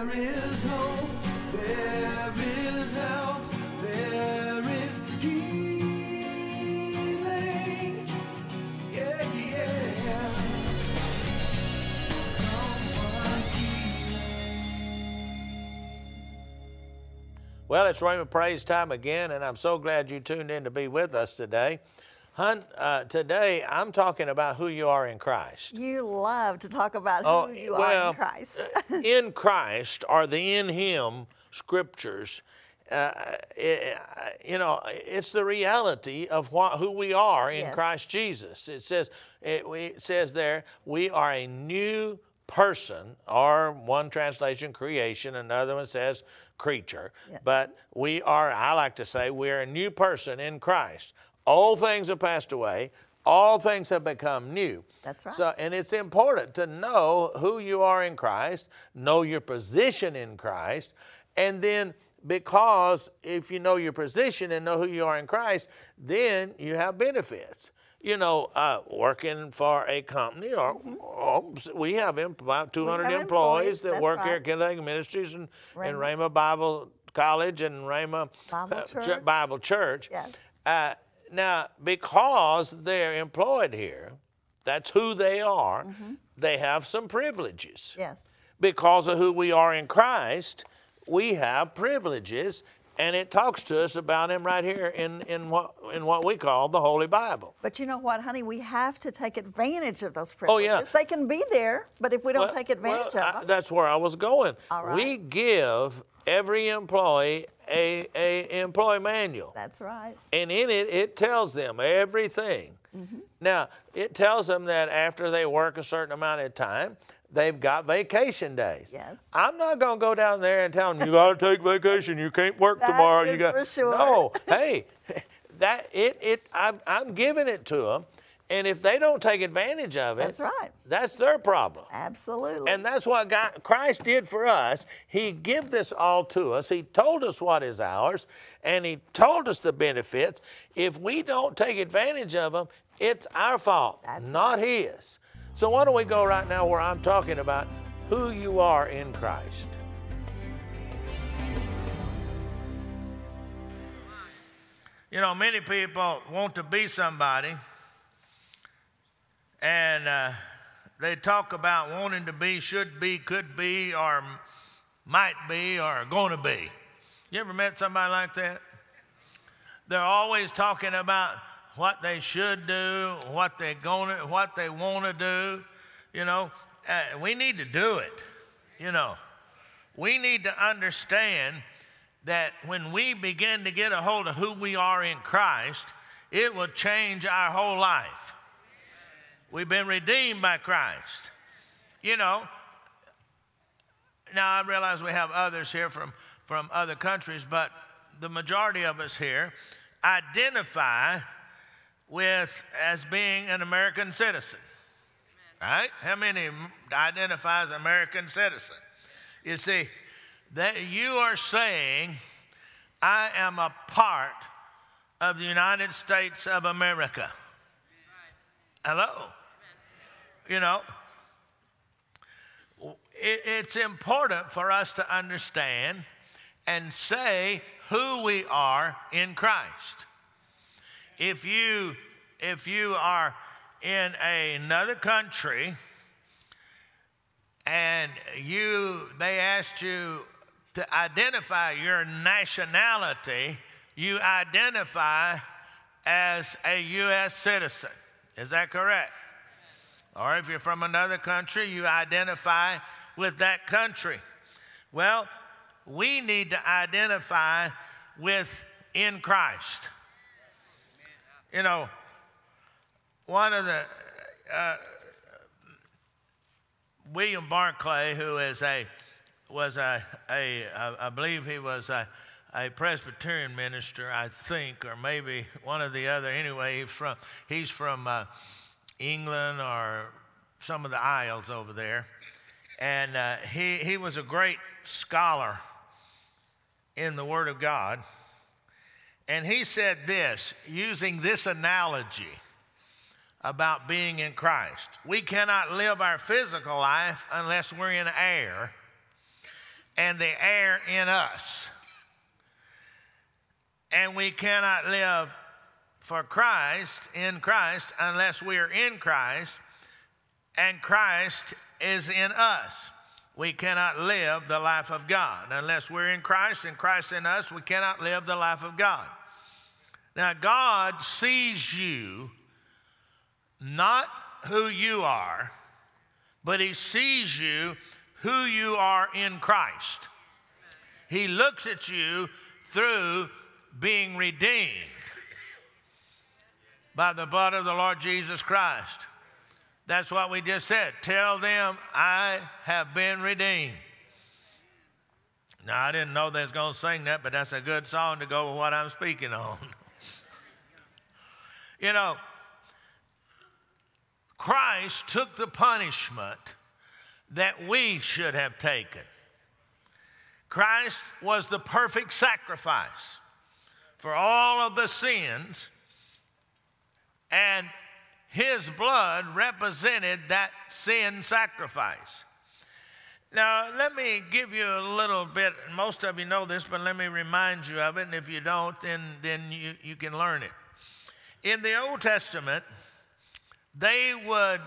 There is hope, there is help, there is healing. Yeah, yeah. Well, it's Rhema Praise time again, and I'm so glad you tuned in to be with us today. Hun, uh, today I'm talking about who you are in Christ. You love to talk about Oh, who you well, are in Christ. in Christ are the in Him scriptures. Uh, it, you know, it's the reality of what, who we are in Yes. Christ Jesus. It says, it, it says there, we are a new person, or one translation, creation, another one says creature. Yeah. But we are, I like to say, we're a new person in Christ. Old things have passed away. All things have become new. That's right. So, and it's important to know who you are in Christ, know your position in Christ, and then because if you know your position and know who you are in Christ, then you have benefits. You know, uh, working for a company, or, or we have about 200 have employees, employees, that work here at Kentucky Ministries and, and Rhema. Rhema Bible College and Rhema Bible uh, Church. Bible Church. Yes. Uh, now, because they're employed here, that's who they are, Mm-hmm. they have some privileges. yes. Because of who we are in Christ, we have privileges, and it talks to us about them right here in, in, what, in what we call the Holy Bible. But you know what, honey? We have to take advantage of those privileges. Oh, yeah. They can be there, but if we don't Well- take advantage well, of I- that's where I was going. All right. We give every employee a, a employee manual. that's right. And in it, it tells them everything. Mm-hmm. Now, it tells them that after they work a certain amount of time, they've got vacation days. Yes. I'm not going to go down there and tell them, you got to take vacation. You can't work That tomorrow. you is got for sure. No, hey, that it, it I'm, I'm giving it to them. And if they don't take advantage of it, That's right. that's their problem. Absolutely. And that's what God, Christ did for us. He give this all to us. He told us what is ours, and He told us the benefits. If we don't take advantage of them, it's our fault, That's not His. So why don't we go right now where I'm talking about who you are in Christ? You know, many people want to be somebody, and uh, they talk about wanting to be, should be, could be, or might be, or going to be. You ever met somebody like that? They're always talking about what they should do, what they going what they want to do. You know, uh, we need to do it. You know, we need to understand that when we begin to get a hold of who we are in Christ, it will change our whole life. We've been redeemed by Christ. You know, now I realize we have others here from, from other countries, but the majority of us here identify with as being an American citizen. Right? How many identify as American citizen? You see, that you are saying, I am a part of the United States of America. Hello? You know, it, it's important for us to understand and say who we are in Christ. If you if you are in another country and you they asked you to identify your nationality, you identify as a US citizen. Is that correct? Or if you're from another country, you identify with that country. Well, we need to identify with in Christ. You know, one of the uh, William Barclay, who is a was a, a I believe he was a, a Presbyterian minister, I think, or maybe one of the other. Anyway, he's from he's from uh, England or some of the Isles over there, and uh, he he was a great scholar in the Word of God. And he said this, using this analogy about being in Christ. We cannot live our physical life unless we're in air. and the air in us. And we cannot live for Christ, in Christ, unless we are in Christ and Christ is in us. We cannot live the life of God. Unless we're in Christ and Christ in us, we cannot live the life of God. Now, God sees you not who you are, but He sees you who you are in Christ. He looks at you through being redeemed by the blood of the Lord Jesus Christ. That's what we just said. Tell them I have been redeemed. Now, I didn't know they was going to sing that, but that's a good song to go with what I'm speaking on. you know, Christ took the punishment that we should have taken. Christ was the perfect sacrifice for all of the sins, and his blood represented that sin sacrifice. Now, let me give you a little bit. Most of you know this, but let me remind you of it. And if you don't, then, then you, you can learn it. In the Old Testament, they would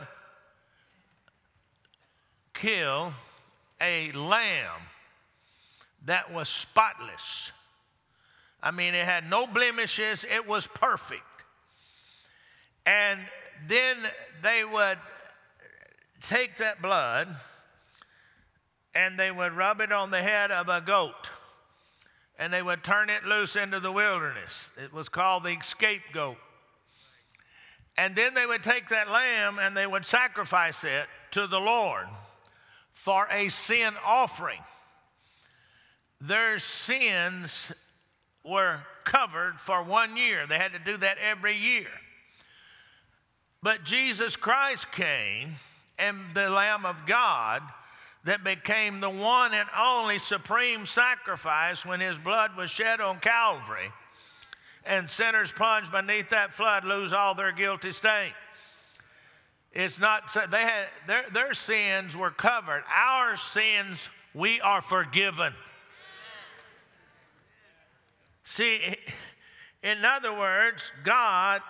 kill a lamb that was spotless. I mean, it had no blemishes, it was perfect. And then they would take that blood and they would rub it on the head of a goat and they would turn it loose into the wilderness. It was called the scapegoat. And then they would take that lamb and they would sacrifice it to the Lord for a sin offering. Their sins were covered for one year. They had to do that every year. But Jesus Christ came and the Lamb of God that became the one and only supreme sacrifice when his blood was shed on Calvary. And sinners plunged beneath that flood lose all their guilty stain. It's not, they had, their, their sins were covered. Our sins, we are forgiven. See, in other words, God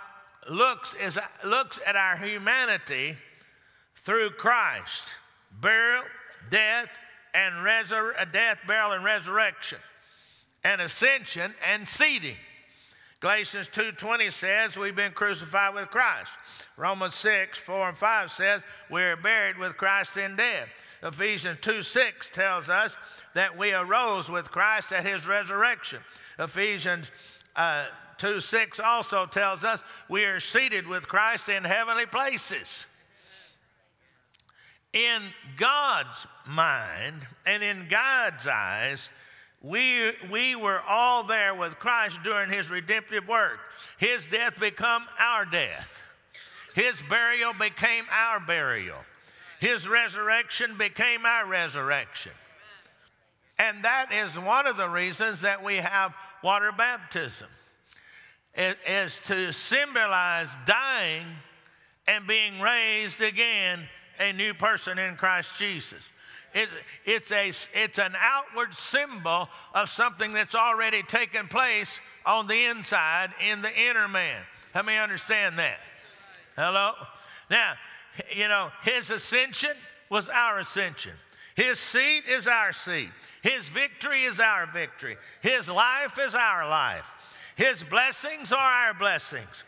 looks, is, looks at our humanity through Christ burial, death, and resur- death, burial, and resurrection, and ascension and seating. Galatians 2:20 says we've been crucified with Christ. Romans 6, 4 and 5 says we're buried with Christ in death. Ephesians 2 6 tells us that we arose with Christ at his resurrection. Ephesians uh, 2 6 also tells us we are seated with Christ in heavenly places. In God's mind and in God's eyes, we, we were all there with Christ during his redemptive work. His death became our death. His burial became our burial. His resurrection became our resurrection. And that is one of the reasons that we have water baptism is to symbolize dying and being raised again a new person in Christ Jesus. It, it's, a, it's an outward symbol of something that's already taken place on the inside in the inner man. Help me understand that. Hello? Now, you know, his ascension was our ascension. His seat is our seat. His victory is our victory. His life is our life. His blessings are our blessings.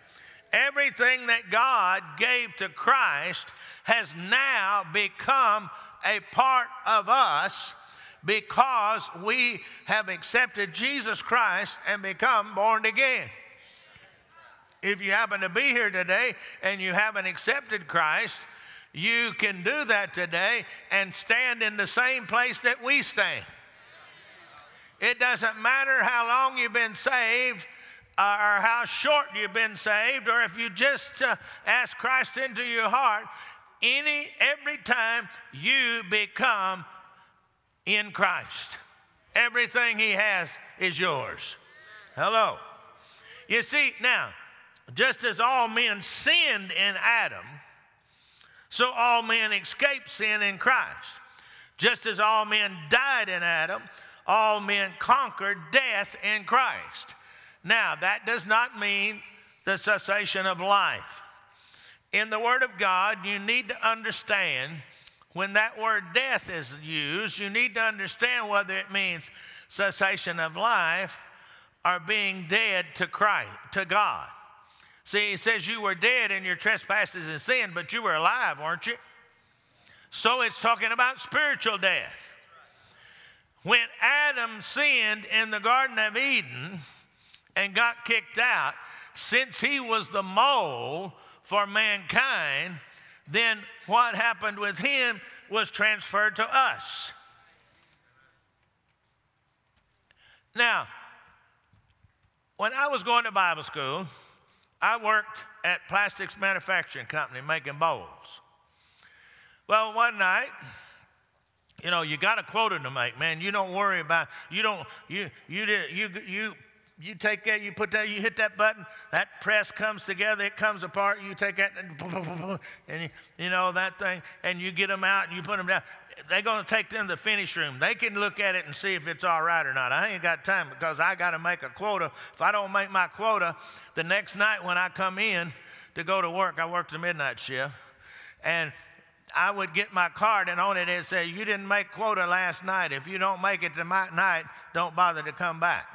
Everything that God gave to Christ has now become a part of us because we have accepted Jesus Christ and become born again. If you happen to be here today and you haven't accepted Christ, you can do that today and stand in the same place that we stand. It doesn't matter how long you've been saved, uh, or how short you've been saved, or if you just uh, ask Christ into your heart, any every time you become in Christ, everything He has is yours. Hello. You see, now, just as all men sinned in Adam, so all men escape sin in Christ. Just as all men died in Adam, all men conquered death in Christ. Now, that does not mean the cessation of life. In the Word of God, you need to understand when that word death is used, you need to understand whether it means cessation of life or being dead to Christ, to God. See, he says you were dead in your trespasses and sin, but you were alive, weren't you? So it's talking about spiritual death. When Adam sinned in the Garden of Eden and got kicked out, since he was the mole for mankind, then what happened with him was transferred to us. Now, when I was going to Bible school, I worked at plastics manufacturing company making bowls. Well, one night, you know, you got a quota to make, man. You don't worry about you don't you you you you you take that, you put that, you hit that button, that press comes together, it comes apart, you take that, and you, you know, that thing, and you get them out and you put them down. They're going to take them to the finish room. They can look at it and see if it's all right or not. I ain't got time because I got to make a quota. If I don't make my quota, the next night when I come in to go to work, I worked the midnight shift, and I would get my card, and on it it said, You didn't make quota last night. If you don't make it tonight, don't bother to come back.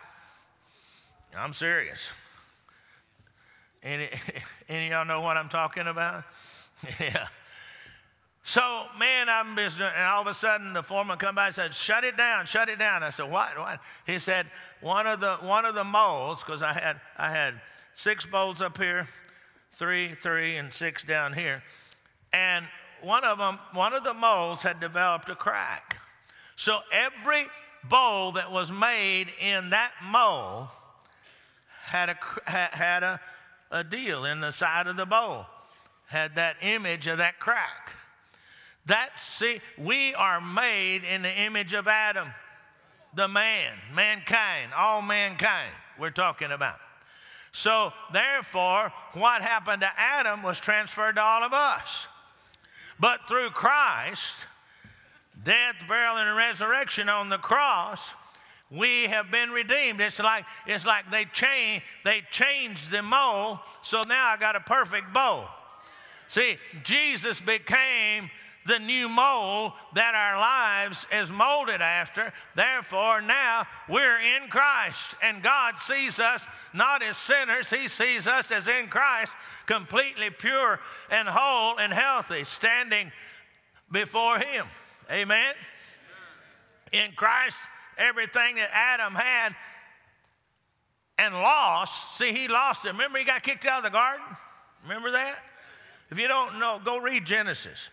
I'm serious. Any, any y'all know what I'm talking about? yeah. So, man, I'm busy, and all of a sudden the foreman come by and said, "Shut it down, shut it down." I said, "What? What?" He said, "One of the one of the molds, because I had I had six bowls up here, three, three, and six down here, and one of them, one of the molds had developed a crack. So every bowl that was made in that mold had a, had a, a deal in the side of the bowl, had that image of that crack. That, see, we are made in the image of Adam, the man, mankind, all mankind we're talking about. So, therefore, what happened to Adam was transferred to all of us. But through Christ, death, burial, and resurrection on the cross, we have been redeemed. It's like, it's like they, change, they changed the mold, so now I got a perfect bowl. See, Jesus became the new mold that our lives is molded after. Therefore, now we're in Christ, and God sees us not as sinners, He sees us as in Christ, completely pure and whole and healthy, standing before Him. Amen. In Christ, everything that Adam had and lost. See, he lost it. Remember, he got kicked out of the garden? Remember that? If you don't know, go read Genesis.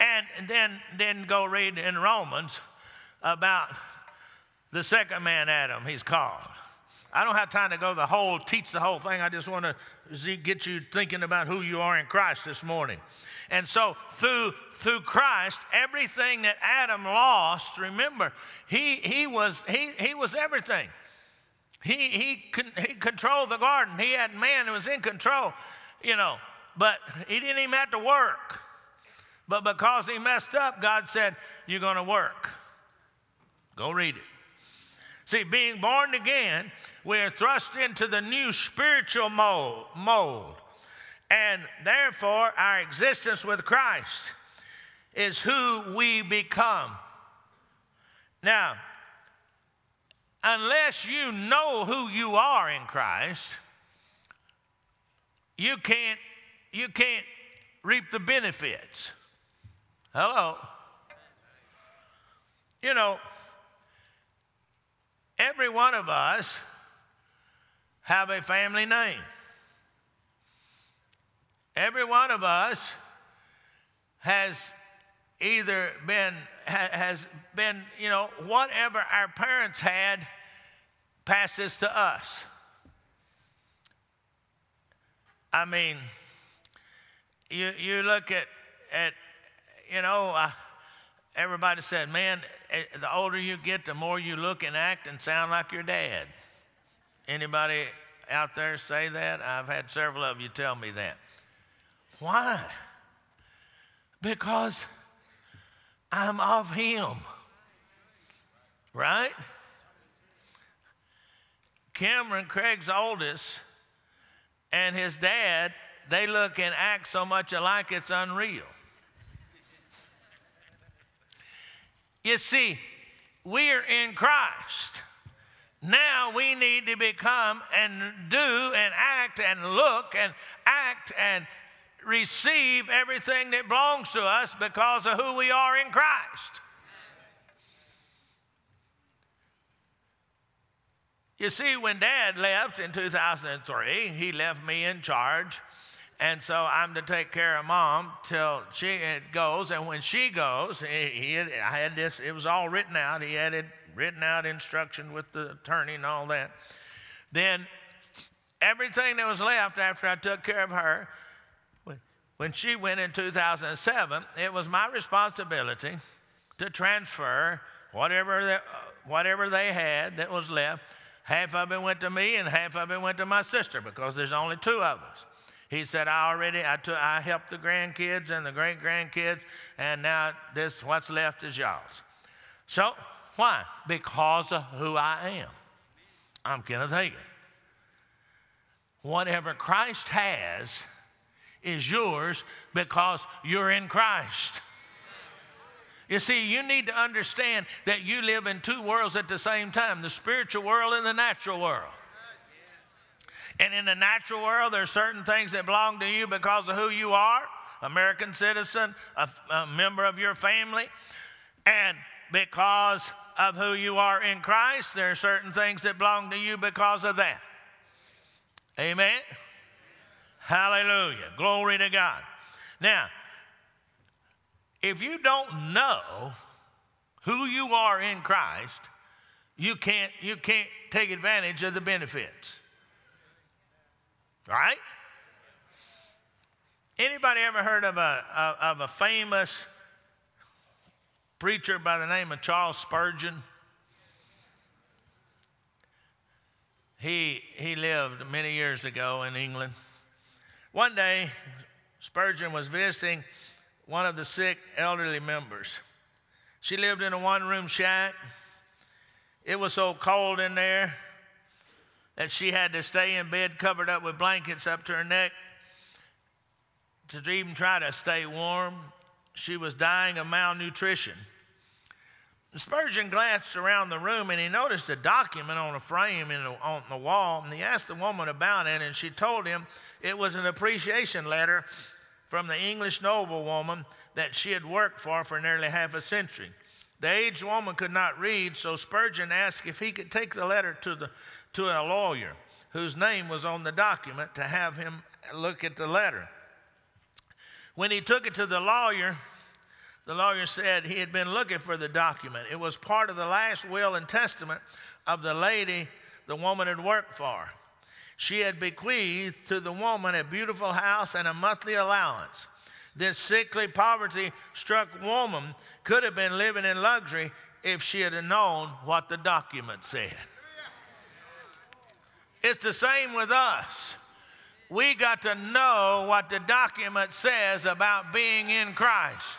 And then, then go read in Romans about the second man, Adam, he's called. I don't have time to go the whole, teach the whole thing. I just want to get you thinking about who you are in Christ this morning. And so through, through Christ, everything that Adam lost, remember, he, he, was, he, he was everything. He, he, he controlled the garden. He had man who was in control, you know, but he didn't even have to work. But because he messed up, God said, You're going to work. Go read it. See, being born again, we are thrust into the new spiritual mold. mold. And therefore, our existence with Christ is who we become. Now, unless you know who you are in Christ, you can't, you can't reap the benefits. Hello? You know, every one of us have a family name. Every one of us has either been has been you know whatever our parents had passes to us i mean you you look at at you know uh, everybody said man eh, the older you get the more you look and act and sound like your dad anybody out there say that i've had several of you tell me that why? Because I'm of him. Right? Cameron, Craig's oldest, and his dad, they look and act so much alike it's unreal. You see, we're in Christ. Now we need to become and do and act and look and act and receive everything that belongs to us because of who we are in Christ. You see, when Dad left in 2003, he left me in charge. And so I'm to take care of mom till she goes. And when she goes, he, had, I had this, it was all written out. He had it written out instruction with the attorney and all that. Then everything that was left after I took care of her, when, when she went in 2007, it was my responsibility to transfer whatever, the, whatever they had that was left Half of it went to me and half of it went to my sister because there's only two of us. He said, I already, I, took, I helped the grandkids and the great grandkids, and now this, what's left is y'all's. So, why? Because of who I am. I'm going to take it. Whatever Christ has is yours because you're in Christ. You see, you need to understand that you live in two worlds at the same time the spiritual world and the natural world. And in the natural world, there are certain things that belong to you because of who you are American citizen, a, a member of your family. And because of who you are in Christ, there are certain things that belong to you because of that. Amen? Hallelujah. Glory to God. Now, if you don't know who you are in Christ, you can't, you can't take advantage of the benefits. Right? Anybody ever heard of a, of a famous preacher by the name of Charles Spurgeon? He, he lived many years ago in England. One day, Spurgeon was visiting one of the sick elderly members. She lived in a one room shack. It was so cold in there that she had to stay in bed covered up with blankets up to her neck to even try to stay warm. She was dying of malnutrition. Spurgeon glanced around the room and he noticed a document on a frame the, on the wall. And he asked the woman about it, and she told him it was an appreciation letter from the English noblewoman that she had worked for for nearly half a century. The aged woman could not read, so Spurgeon asked if he could take the letter to, the, to a lawyer whose name was on the document to have him look at the letter. When he took it to the lawyer, the lawyer said he had been looking for the document. It was part of the last will and testament of the lady the woman had worked for. She had bequeathed to the woman a beautiful house and a monthly allowance. This sickly, poverty struck woman could have been living in luxury if she had known what the document said. It's the same with us. We got to know what the document says about being in Christ.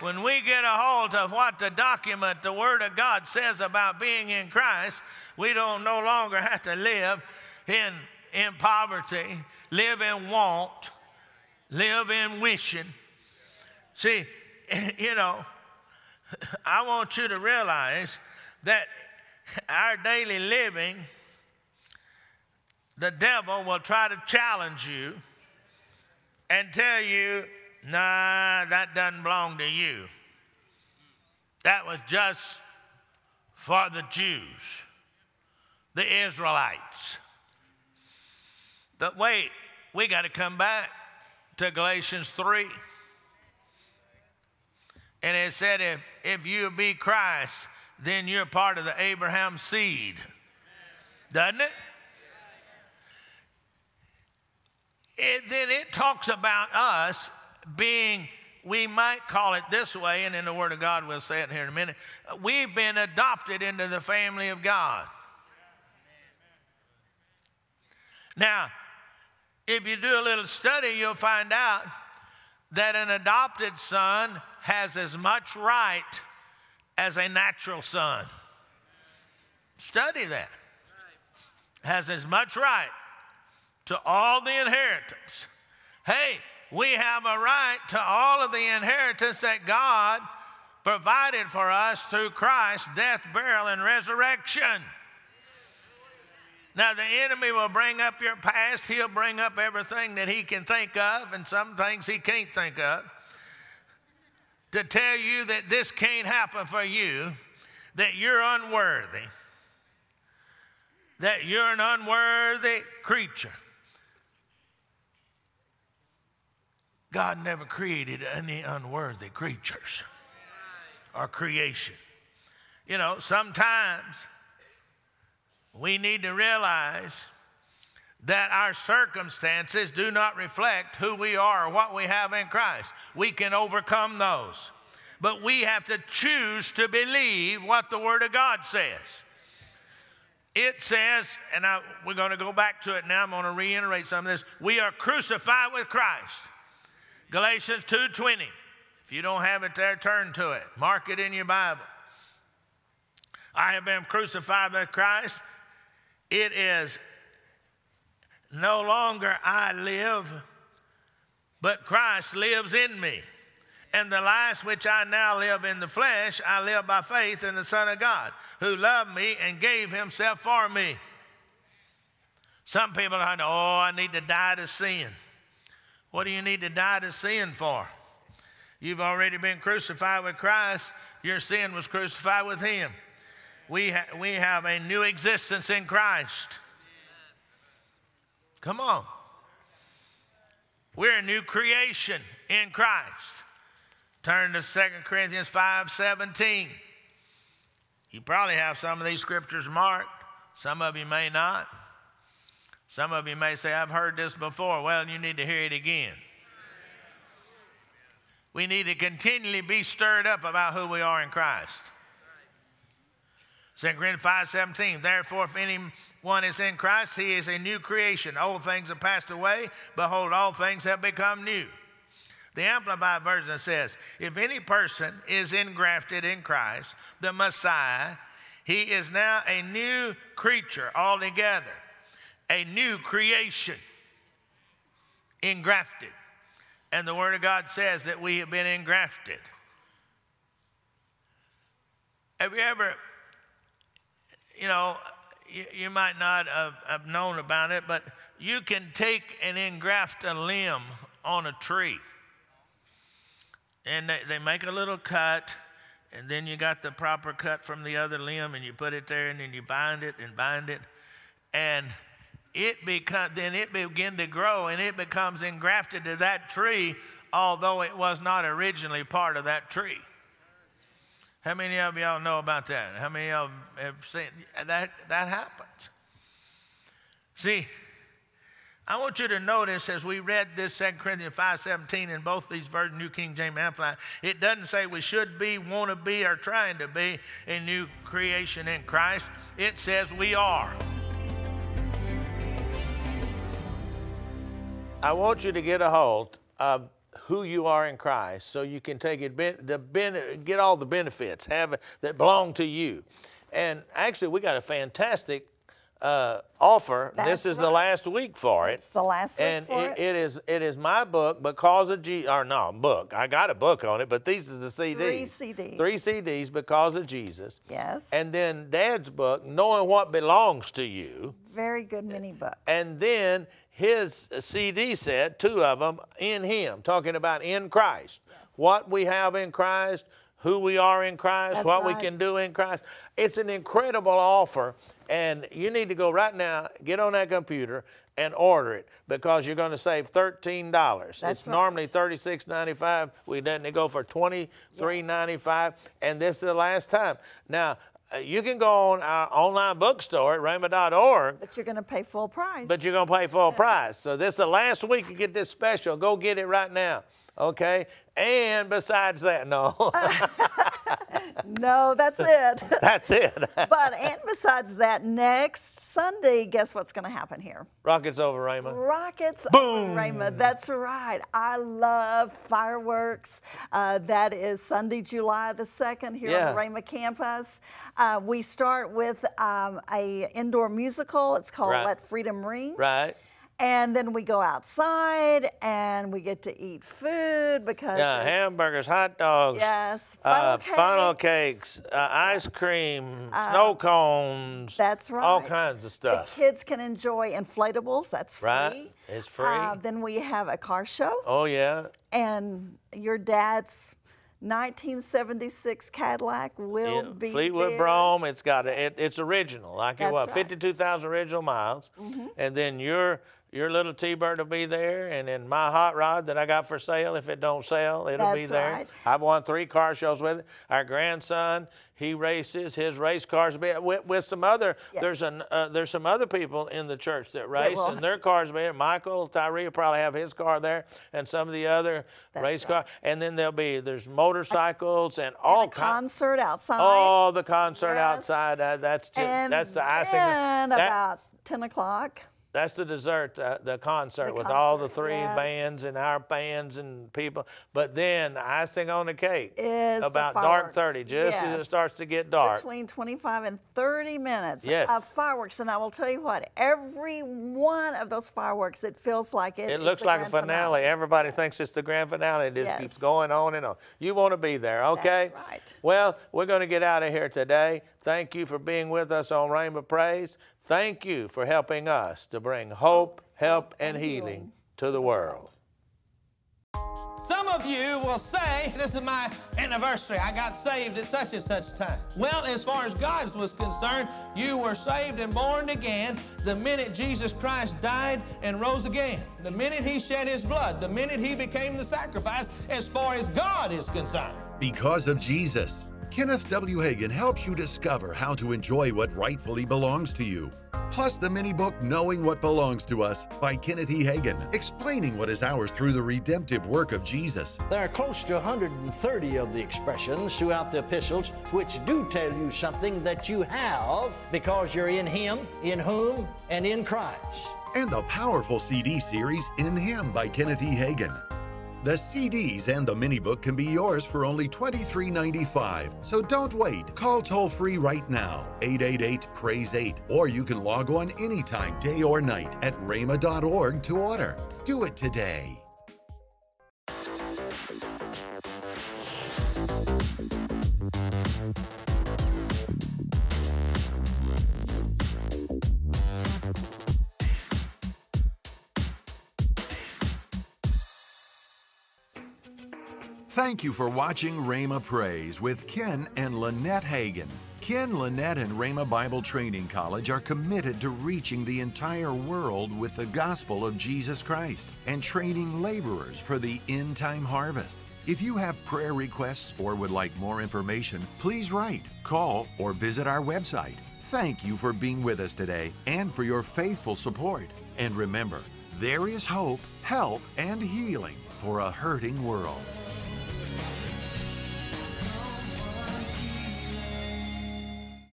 When we get a hold of what the document, the Word of God says about being in Christ, we don't no longer have to live in, in poverty, live in want, live in wishing. See, you know, I want you to realize that our daily living, the devil will try to challenge you and tell you, nah, that doesn't belong to you. That was just for the Jews, the Israelites. But wait, we got to come back to Galatians 3. And it said, if, if you be Christ, then you're part of the Abraham seed. Doesn't it? It? Then it talks about us being, we might call it this way, and in the Word of God, we'll say it here in a minute. We've been adopted into the family of God. Now, if you do a little study, you'll find out that an adopted son has as much right as a natural son. Study that. Has as much right to all the inheritance. Hey, we have a right to all of the inheritance that God provided for us through Christ's death, burial, and resurrection. Now, the enemy will bring up your past. He'll bring up everything that he can think of and some things he can't think of to tell you that this can't happen for you, that you're unworthy, that you're an unworthy creature. God never created any unworthy creatures or creation. You know, sometimes we need to realize that our circumstances do not reflect who we are or what we have in Christ. We can overcome those. But we have to choose to believe what the Word of God says. It says, and I, we're going to go back to it now. I'm going to reiterate some of this. We are crucified with Christ. Galatians 2:20. If you don't have it there, turn to it. Mark it in your Bible. I have been crucified with Christ. It is no longer I live, but Christ lives in me. And the life which I now live in the flesh, I live by faith in the Son of God, who loved me and gave himself for me. Some people are oh, I need to die to sin. What do you need to die to sin for? You've already been crucified with Christ. Your sin was crucified with him. We, ha- we have a new existence in Christ. Come on. We're a new creation in Christ. Turn to 2 Corinthians 5 17. You probably have some of these scriptures marked. Some of you may not. Some of you may say, I've heard this before. Well, you need to hear it again. We need to continually be stirred up about who we are in Christ. 2 Corinthians 5 17. Therefore, if anyone is in Christ, he is a new creation. Old things have passed away. Behold, all things have become new. The Amplified Version says, If any person is engrafted in Christ, the Messiah, he is now a new creature altogether, a new creation, engrafted. And the Word of God says that we have been engrafted. Have you ever you know, you, you might not have, have known about it, but you can take and engraft a limb on a tree. And they, they make a little cut, and then you got the proper cut from the other limb, and you put it there, and then you bind it and bind it. And it become, then it begin to grow, and it becomes engrafted to that tree, although it was not originally part of that tree. How many of y'all know about that? How many of you have seen that? That happens. See, I want you to notice as we read this 2 Corinthians 5.17 in both these versions, New King James Amplified, it doesn't say we should be, want to be, or trying to be a new creation in Christ. It says we are. I want you to get a hold of who you are in Christ so you can take it, get all the benefits have, that belong to you. And actually, we got a fantastic uh, offer. That's this is right. the last week for it. It's the last week and for it, it. it is it is my book because of G or no book. I got a book on it, but these are the CDs. Three CDs. Three CDs because of Jesus. Yes. And then Dad's book, knowing what belongs to you. Very good mini book. And then his CD set, two of them, in Him, talking about in Christ. What we have in Christ, who we are in Christ, That's what we can do in Christ. It's an incredible offer, and you need to go right now, get on that computer, and order it because you're going to save $13. That's it's right. normally $36.95. We it go for $23.95, and this is the last time. Now, Uh, you can go on our online bookstore at rhema.org But you're going to pay full price. but you're going to pay full price. So this is the last week to get this special. Go get it right now. Okay? And besides that, no. No, that's it. That's it. but and besides that, next Sunday, guess what's going to happen here? Rockets over, Rhema. Rockets Boom. over Rhema. That's right. I love fireworks. Uh, that is Sunday, July the second here Yeah. on the campus. Uh, we start with um, a indoor musical. It's called Right. Let Freedom Ring. Right. And then we go outside and we get to eat food because Yeah, hamburgers, hot dogs. Yes, Uh, funnel funnel cakes. cakes, uh, ice cream, snow cones. That's right. All kinds of stuff. The kids can enjoy inflatables. That's free. Right. It's free. Uh, then we have a car show, oh yeah. and your dad's 1976 Cadillac will Yeah, be Fleetwood there. Brougham. It's got a, it, it's original. Like it was right. fifty-two thousand original miles, Mhm. and then your your little T-Bird will be there, and then my hot rod that I got for sale. If it don't sell, it'll be there. right. I've won three car shows with it. Our grandson, he races. His race cars be with, with some other. Yeah. There's an uh, there's some other people in the church that race, and their cars be there. Michael Tyree will probably have his car there, and some of the other That's race right. car. And then there'll be there's motorcycles and all And concert outside. Oh, the concert Yes. outside. Uh, that's just, that's the icing. then That- about 10 o'clock. That's the dessert, uh, the concert The with all the three yes. bands and our bands and people. But then the icing on the cake Is the about dark thirty, just as it starts to get dark. Between 25 and 30 minutes Yes. of fireworks. And I will tell you what, every one of those fireworks, it feels like it It looks the like a grand finale. Everybody thinks it's the grand finale. It just Yes. keeps going on and on. You want to be there, okay? right. Well, we're going to get out of here today. Thank you for being with us on Rhema Praise. Thank you for helping us to bring hope, help, and healing to the world. Some of you will say, This is my anniversary. I got saved at such and such time. Well, as far as God was concerned, you were saved and born again the minute Jesus Christ died and rose again. The minute He shed His blood, the minute He became the sacrifice, as far as God is concerned. Because of Jesus. Kenneth W. Hagin helps you discover how to enjoy what rightfully belongs to you. Plus, the mini book Knowing What Belongs to Us by Kenneth E. Hagin, explaining what is ours through the redemptive work of Jesus. There are close to 130 of the expressions throughout the epistles which do tell you something that you have because you're in Him, in whom, and in Christ. And the powerful CD series In Him by Kenneth E. Hagin. The CDs and the mini book can be yours for only $23.95. So don't wait. Call toll free right now, 888 Praise 8, or you can log on anytime, day or night, at rhema.org to order. Do it today. Thank you for watching Rhema Praise with Ken and Lynette Hagin. Ken, Lynette, and Rhema Bible Training College are committed to reaching the entire world with the gospel of Jesus Christ and training laborers for the end time harvest. If you have prayer requests or would like more information, please write, call, or visit our website. Thank you for being with us today and for your faithful support. And remember, there is hope, help, and healing for a hurting world.